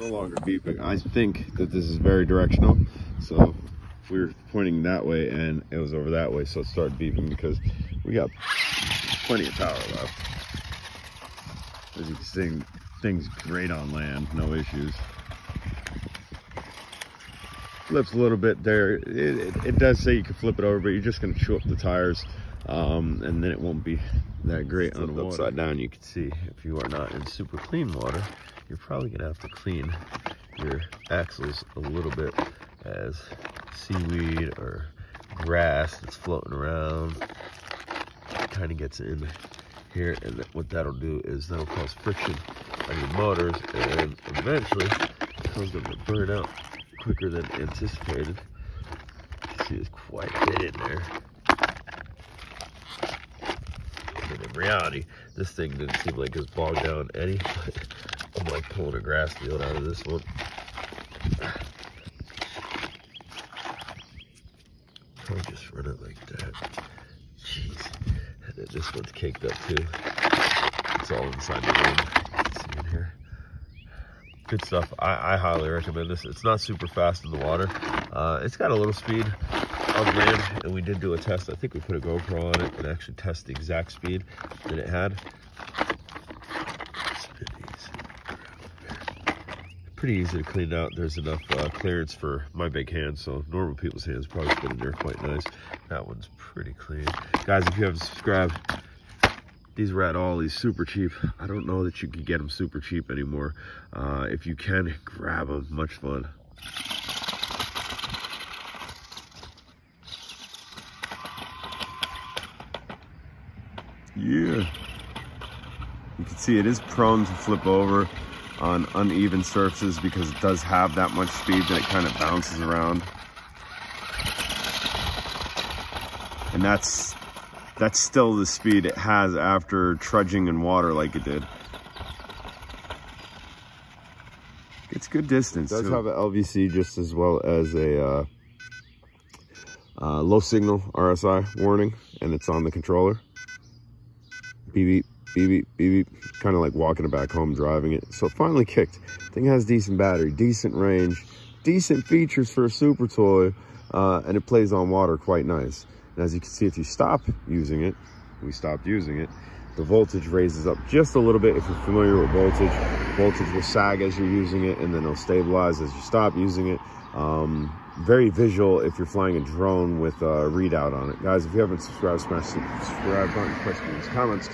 no longer beeping. I think that this is very directional. So we were pointing that way and it was over that way. So it started beeping because we got plenty of power left. As you can see, things great on land, no issues. Flips a little bit there. It, it, it does say you can flip it over, but you're just gonna chew up the tires um, and then it won't be that great on the upside down. You can see if you are not in super clean water, you're probably gonna have to clean your axles a little bit as seaweed or grass that's floating around kind of gets in here and what that'll do is that'll cause friction on your motors and eventually cause them to burn out quicker than anticipated. See there's quite a bit in there. And in reality, this thing didn't seem like it was bogged down any, like pulling a grass field out of this one. I'll just run it like that. Jeez. And then this one's caked up too. It's all inside the room. See in here. Good stuff. I, I, highly recommend this. It's not super fast in the water. Uh, it's got a little speed on land, and we did do a test. I think we put a GoPro on it and actually test the exact speed that it had. Pretty easy to clean out. There's enough uh, clearance for my big hands, so normal people's hands probably fit in there quite nice. That one's pretty clean. Guys, if you haven't subscribed, these Rat Ollies, super cheap. I don't know that you can get them super cheap anymore. Uh, if you can, grab them. Much fun. Yeah. You can see it is prone to flip over on uneven surfaces because it does have that much speed that it kind of bounces around. And that's that's still the speed it has after trudging in water like it did. It's good distance. It does too. have an LVC just as well as a uh, uh, low signal RSSI warning, and it's on the controller. Beep beep beep beep beep beep kind of like walking it back home driving it. So it finally kicked. Thing has decent battery decent range decent features for a super toy uh, and it plays on water quite nice. And as you can see if you stop using it we stopped using it the voltage raises up just a little bit. If you're familiar with voltage voltage will sag as you're using it and then it'll stabilize as you stop using it. Um, very visual if you're flying a drone with a readout on it. Guys if you haven't subscribed smash the subscribe button questions comments